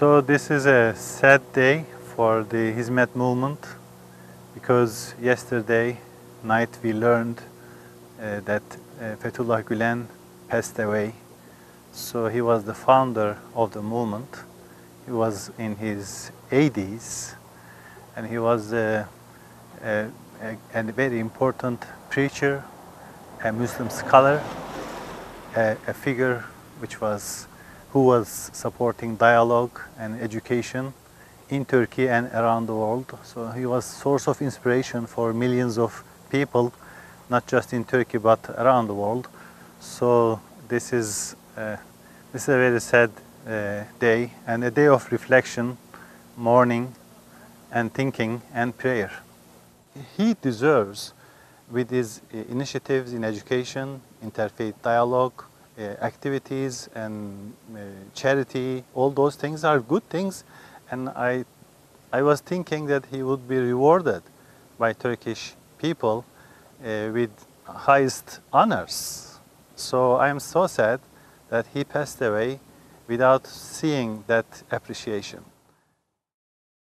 So this is a sad day for the Hizmet movement because yesterday night we learned uh, that uh, Fethullah Gülen passed away. So he was the founder of the movement. He was in his 80s and he was a, a, a, a very important preacher, a Muslim scholar, a, a figure which was who was supporting dialogue and education in Turkey and around the world. So he was source of inspiration for millions of people, not just in Turkey but around the world. So this is uh, this is a very sad uh, day and a day of reflection, mourning, and thinking and prayer. He deserves, with his initiatives in education, interfaith dialogue, activities and uh, charity, all those things are good things. And I, I was thinking that he would be rewarded by Turkish people uh, with highest honors. So I am so sad that he passed away without seeing that appreciation.